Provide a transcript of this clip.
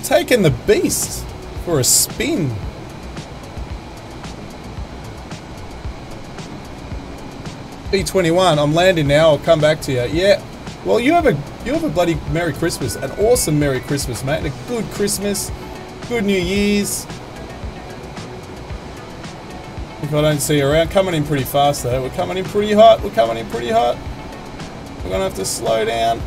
taking the beast for a spin. B21, I'm landing now, I'll come back to you. Yeah, well you have a you have a bloody Merry Christmas, an awesome Merry Christmas, mate, a good Christmas, good New Year's. If I don't see you around, coming in pretty fast though, we're coming in pretty hot, we're coming in pretty hot. We're gonna have to slow down.